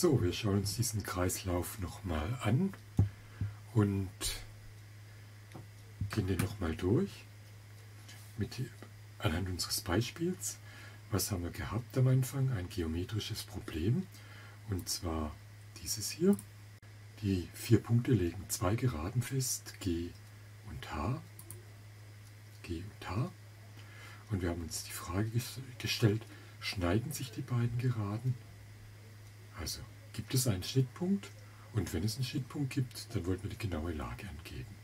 So, wir schauen uns diesen Kreislauf nochmal an und gehen den nochmal durch mit, anhand unseres Beispiels. Was haben wir gehabt am Anfang? Ein geometrisches Problem und zwar dieses hier. Die vier Punkte legen zwei Geraden fest, G und H. G und H. Und wir haben uns die Frage gestellt, schneiden sich die beiden Geraden? Also gibt es einen Schnittpunkt? Und wenn es einen Schnittpunkt gibt, dann wollten wir die genaue Lage angeben.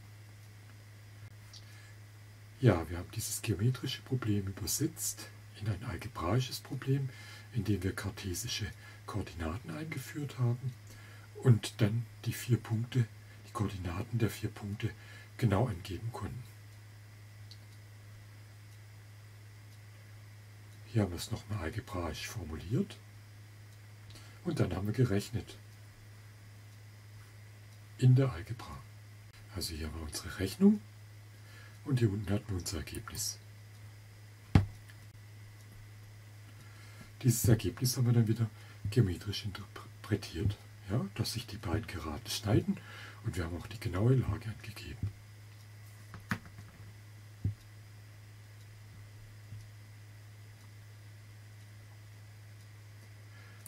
Ja, wir haben dieses geometrische Problem übersetzt in ein algebraisches Problem, in dem wir kartesische Koordinaten eingeführt haben und dann die vier Punkte, die Koordinaten der vier Punkte genau angeben konnten. Hier haben wir es nochmal algebraisch formuliert und dann haben wir gerechnet in der Algebra. Also hier war unsere Rechnung und hier unten hatten wir unser Ergebnis. Dieses Ergebnis haben wir dann wieder geometrisch interpretiert, ja, dass sich die beiden Geraden schneiden und wir haben auch die genaue Lage angegeben.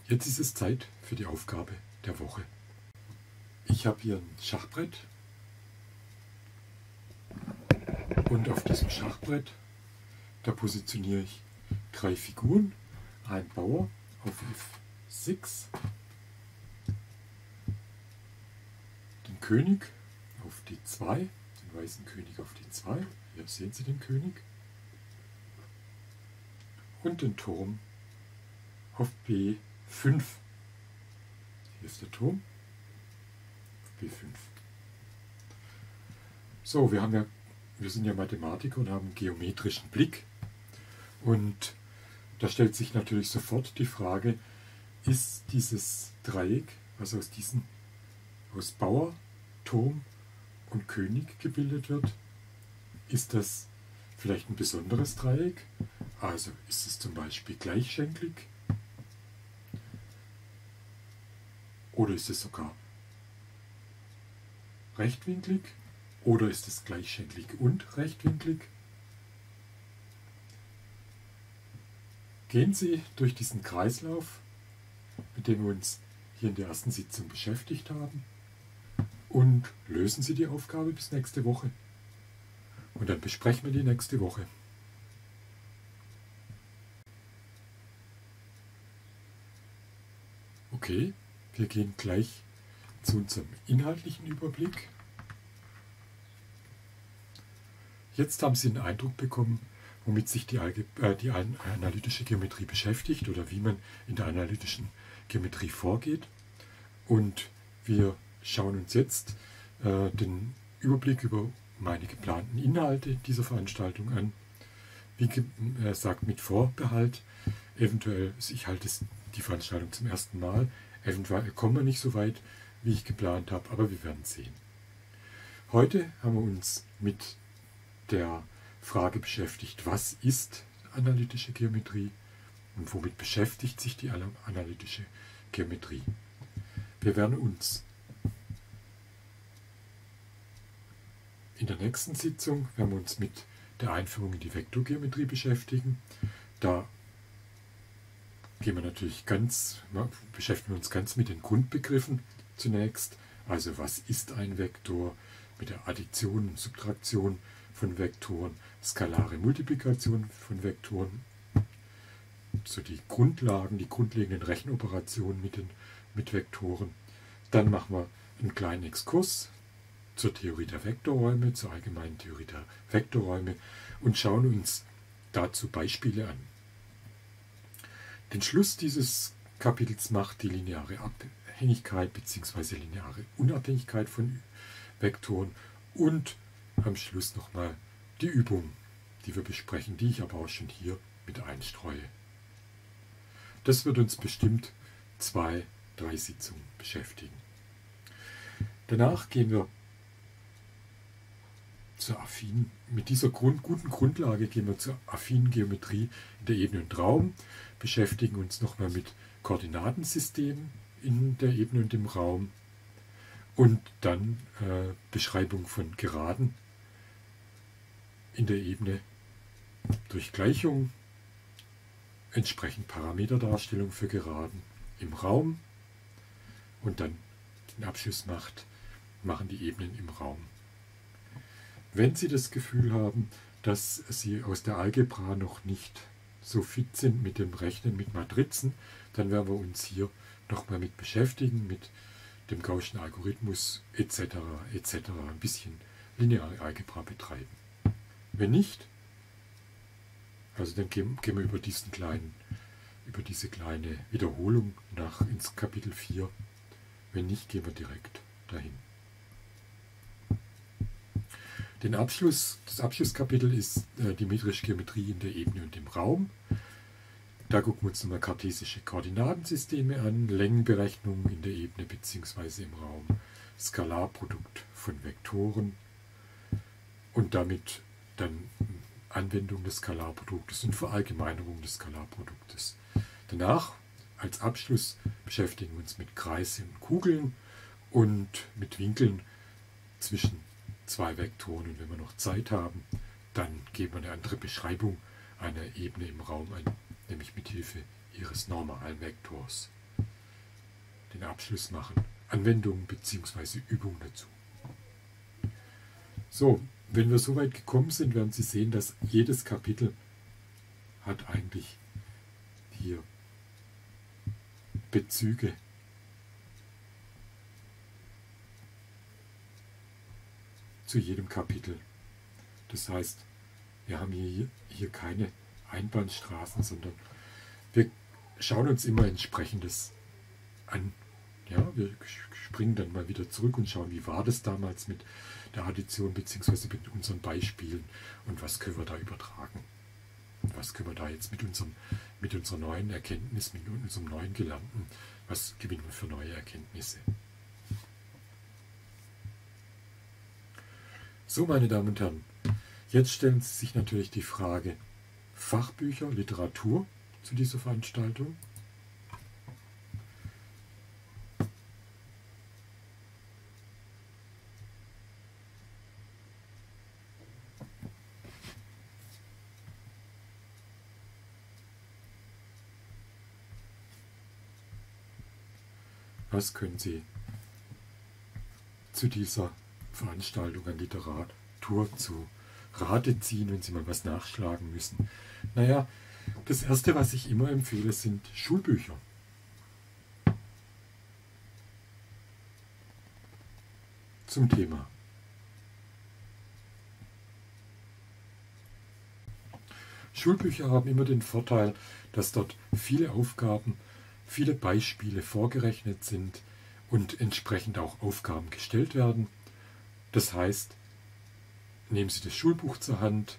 Jetzt ist es Zeit für die Aufgabe der Woche. Ich habe hier ein Schachbrett. Und auf diesem Schachbrett, da positioniere ich drei Figuren, ein Bauer auf F6, den König auf D2, den weißen König auf D2, hier sehen Sie den König, und den Turm auf B5. Hier ist der Turm auf B5. So, wir haben ja, wir sind ja Mathematiker und haben einen geometrischen Blick und da stellt sich natürlich sofort die Frage, ist dieses Dreieck, was aus diesen, aus Bauer, Turm und König gebildet wird, ist das vielleicht ein besonderes Dreieck? Also ist es zum Beispiel gleichschenklig? Oder ist es sogar rechtwinklig? Oder ist es gleichschenklig und rechtwinklig? Gehen Sie durch diesen Kreislauf, mit dem wir uns hier in der ersten Sitzung beschäftigt haben, und lösen Sie die Aufgabe bis nächste Woche. Und dann besprechen wir die nächste Woche. Okay, wir gehen gleich zu unserem inhaltlichen Überblick. Jetzt haben Sie einen Eindruck bekommen, womit sich die, äh, die analytische Geometrie beschäftigt oder wie man in der analytischen Geometrie vorgeht. Und wir schauen uns jetzt äh, den Überblick über meine geplanten Inhalte dieser Veranstaltung an. Wie gesagt, mit Vorbehalt, eventuell, ich halte die Veranstaltung zum ersten Mal, eventuell kommen wir nicht so weit, wie ich geplant habe, aber wir werden sehen. Heute haben wir uns mit der Frage beschäftigt, was ist analytische Geometrie und womit beschäftigt sich die analytische Geometrie. Wir werden uns in der nächsten Sitzung werden wir uns mit der Einführung in die Vektorgeometrie beschäftigen. Da gehen wir natürlich ganz, beschäftigen wir uns ganz mit den Grundbegriffen zunächst. Also was ist ein Vektor? Mit der Addition und Subtraktion von Vektoren, skalare Multiplikation von Vektoren, so die Grundlagen, die grundlegenden Rechenoperationen mit, den, mit Vektoren. Dann machen wir einen kleinen Exkurs zur Theorie der Vektorräume, zur allgemeinen Theorie der Vektorräume und schauen uns dazu Beispiele an. Den Schluss dieses Kapitels macht die lineare Abhängigkeit bzw. lineare Unabhängigkeit von Vektoren und am Schluss nochmal die Übung, die wir besprechen, die ich aber auch schon hier mit einstreue. Das wird uns bestimmt zwei, drei Sitzungen beschäftigen. Danach gehen wir zur affinen, mit dieser Grund, guten Grundlage gehen wir zur affinen Geometrie in der Ebene und Raum, beschäftigen uns nochmal mit Koordinatensystemen in der Ebene und im Raum und dann äh, Beschreibung von Geraden in der Ebene durch Gleichung, entsprechend Parameterdarstellung für Geraden im Raum und dann den Abschluss macht, machen die Ebenen im Raum. Wenn Sie das Gefühl haben, dass Sie aus der Algebra noch nicht so fit sind mit dem Rechnen mit Matrizen, dann werden wir uns hier nochmal mit beschäftigen, mit dem Gaußschen Algorithmus etc. etc. ein bisschen lineare Algebra betreiben. Wenn nicht, also dann gehen, wir über diesen kleinen, über diese kleine Wiederholung nach ins Kapitel 4. Wenn nicht, gehen wir direkt dahin. Den Abschluss, das Abschlusskapitel ist äh, die metrische Geometrie in der Ebene und im Raum. Da gucken wir uns nochmal kartesische Koordinatensysteme an, Längenberechnungen in der Ebene bzw. im Raum, Skalarprodukt von Vektoren und damit dann Anwendung des Skalarproduktes und Verallgemeinerung des Skalarproduktes. Danach, als Abschluss, beschäftigen wir uns mit Kreisen und Kugeln und mit Winkeln zwischen zwei Vektoren. Und wenn wir noch Zeit haben, dann geben wir eine andere Beschreibung einer Ebene im Raum ein, nämlich mit Hilfe ihres normalen Vektors. Den Abschluss machen, Anwendungen bzw. Übungen dazu. So, wenn wir so weit gekommen sind, werden Sie sehen, dass jedes Kapitel hat eigentlich hier Bezüge zu jedem Kapitel. Das heißt, wir haben hier, hier keine Einbahnstraßen, sondern wir schauen uns immer entsprechendes an. Ja, wir springen dann mal wieder zurück und schauen, wie war das damals mit der Addition bzw. mit unseren Beispielen und was können wir da übertragen. Und was können wir da jetzt mit, unserem, mit unserer neuen Erkenntnis, mit unserem neuen Gelernten, was gewinnen wir für neue Erkenntnisse. So, meine Damen und Herren, jetzt stellen Sie sich natürlich die Frage, Fachbücher, Literatur zu dieser Veranstaltung. Was können Sie zu dieser Veranstaltung an Literatur zu Rate ziehen, wenn Sie mal was nachschlagen müssen? Naja, das Erste, was ich immer empfehle, sind Schulbücher. Zum Thema. Schulbücher haben immer den Vorteil, dass dort viele Aufgaben viele Beispiele vorgerechnet sind und entsprechend auch Aufgaben gestellt werden. Das heißt, nehmen Sie das Schulbuch zur Hand,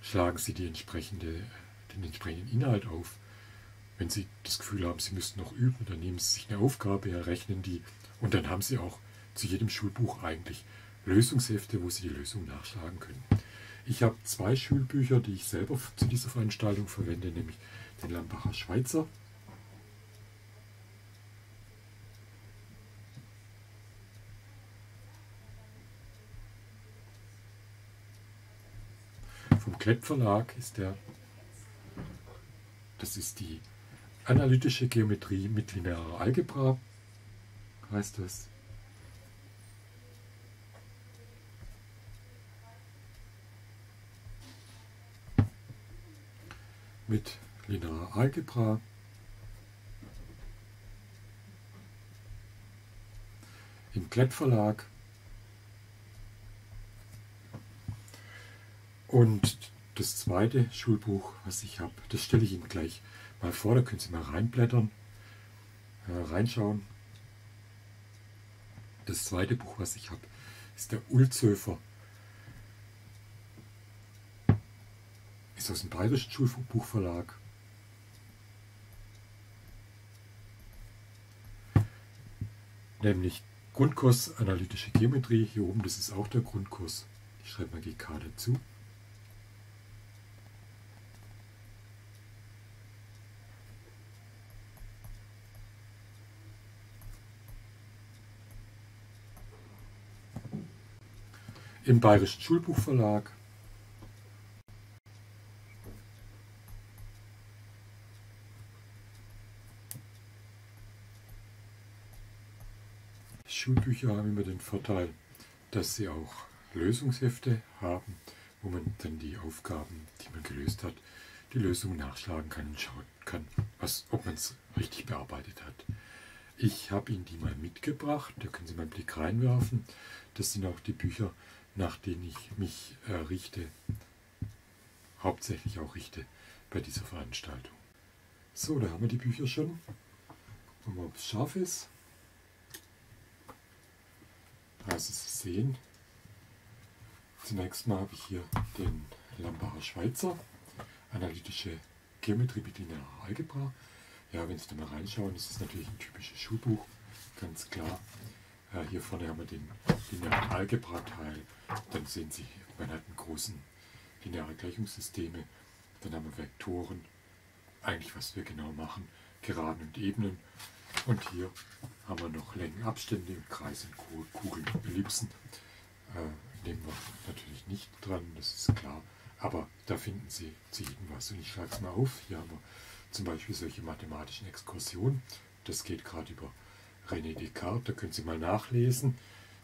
schlagen Sie entsprechende, den entsprechenden Inhalt auf. Wenn Sie das Gefühl haben, Sie müssten noch üben, dann nehmen Sie sich eine Aufgabe, errechnen die und dann haben Sie auch zu jedem Schulbuch eigentlich Lösungshefte, wo Sie die Lösung nachschlagen können. Ich habe zwei Schulbücher, die ich selber zu dieser Veranstaltung verwende, nämlich den Lambacher Schweizer vom Klepp Verlag ist der, das ist die analytische Geometrie mit linearer Algebra, heißt das. Mit linearer Algebra. Im Klepp Verlag Und das zweite Schulbuch, was ich habe, das stelle ich Ihnen gleich mal vor. Da können Sie mal reinblättern, äh, reinschauen. Das zweite Buch, was ich habe, ist der Ulzhöfer. Ist aus dem Bayerischen Schulbuchverlag. Nämlich Grundkurs Analytische Geometrie. Hier oben, das ist auch der Grundkurs. Ich schreibe mal GK dazu. Im Bayerischen Schulbuchverlag. Schulbücher haben immer den Vorteil, dass sie auch Lösungshefte haben, wo man dann die Aufgaben, die man gelöst hat, die Lösung nachschlagen kann und schauen kann, was, ob man es richtig bearbeitet hat. Ich habe Ihnen die mal mitgebracht, da können Sie mal einen Blick reinwerfen. Das sind auch die Bücher, nach denen ich mich äh, richte, hauptsächlich auch richte bei dieser Veranstaltung. So, da haben wir die Bücher schon. Gucken wir mal, ob es scharf ist. Also Sie sehen, zunächst mal habe ich hier den Lambacher Schweizer, analytische Geometrie mit linearer Algebra. Ja, wenn Sie da mal reinschauen, ist es natürlich ein typisches Schulbuch, ganz klar. Ja, hier vorne haben wir den linearen Algebra-Teil. Dann sehen Sie, man hat einen großen lineare Gleichungssysteme. Dann haben wir Vektoren, eigentlich was wir genau machen, Geraden und Ebenen. Und hier haben wir noch Längenabstände im Kreis und Kugeln und Ellipsen. Äh, nehmen wir natürlich nicht dran, das ist klar. Aber da finden Sie zu jedem was. Und ich schlage es mal auf. Hier haben wir zum Beispiel solche mathematischen Exkursionen. Das geht gerade über René Descartes, da können Sie mal nachlesen.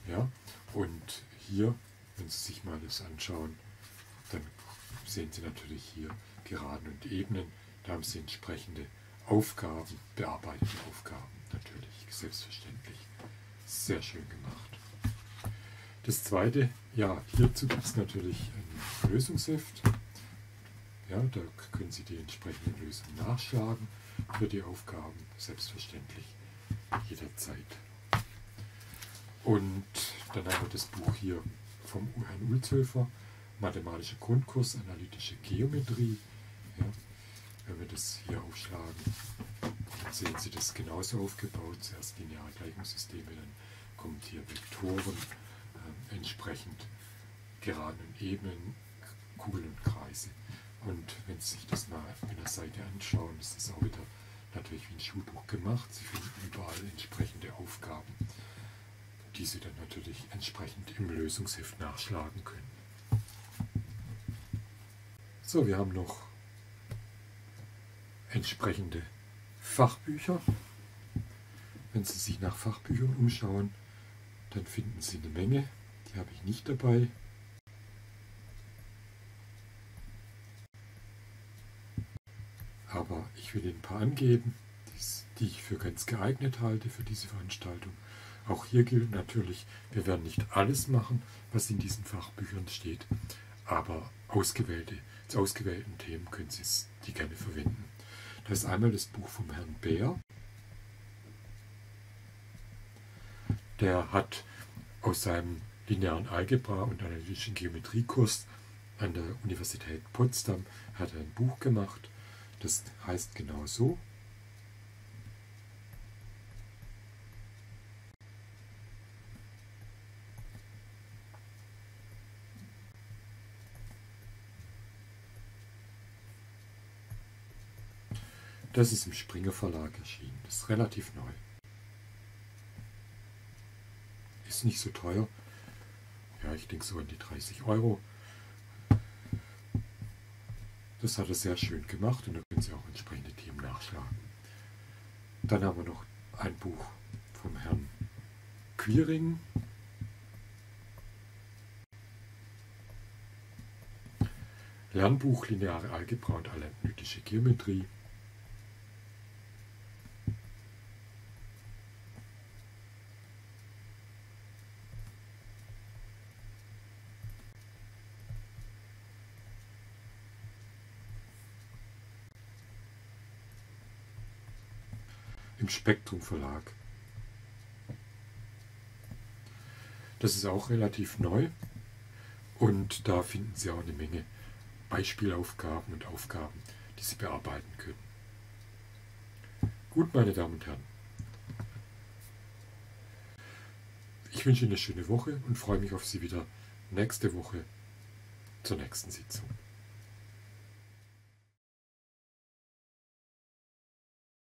Ja? Und hier, wenn Sie sich mal das anschauen, dann sehen Sie natürlich hier Geraden und Ebenen. Da haben Sie entsprechende Aufgaben, bearbeitete Aufgaben natürlich, selbstverständlich. Sehr schön gemacht. Das zweite, ja, hierzu gibt es natürlich ein Lösungsheft. Ja, da können Sie die entsprechenden Lösungen nachschlagen für die Aufgaben, selbstverständlich jederzeit. Und dann haben wir das Buch hier vom Herrn Ulzhöfer, Mathematischer Grundkurs, Analytische Geometrie. Ja, wenn wir das hier aufschlagen, dann sehen Sie das genauso aufgebaut. Zuerst lineare Gleichungssysteme, dann kommt hier Vektoren, äh, entsprechend Geraden und Ebenen, Kugeln und Kreise. Und wenn Sie sich das mal mit der Seite anschauen, ist das auch wieder natürlich wie ein Schulbuch gemacht. Sie finden überall entsprechende Aufgaben, die Sie dann natürlich entsprechend im Lösungsheft nachschlagen können. So, wir haben noch entsprechende Fachbücher. Wenn Sie sich nach Fachbüchern umschauen, dann finden Sie eine Menge. Die habe ich nicht dabei. Aber ich will Ihnen ein paar angeben, die ich für ganz geeignet halte für diese Veranstaltung. Auch hier gilt natürlich, wir werden nicht alles machen, was in diesen Fachbüchern steht, aber ausgewählte, zu ausgewählten Themen können Sie die gerne verwenden. Das ist einmal das Buch vom Herrn Bär. Der hat aus seinem linearen Algebra und analytischen Geometriekurs an der Universität Potsdam hat ein Buch gemacht. Das heißt genau so. Das ist im Springer Verlag erschienen. Das ist relativ neu. Ist nicht so teuer. Ja, ich denke so an die 30 Euro. Das hat er sehr schön gemacht und da können Sie auch entsprechende Themen nachschlagen. Dann haben wir noch ein Buch vom Herrn Quiring. Lernbuch Lineare Algebra und analytische Geometrie. Spektrum Verlag. Das ist auch relativ neu und da finden Sie auch eine Menge Beispielaufgaben und Aufgaben, die Sie bearbeiten können. Gut, meine Damen und Herren. Ich wünsche Ihnen eine schöne Woche und freue mich auf Sie wieder nächste Woche zur nächsten Sitzung.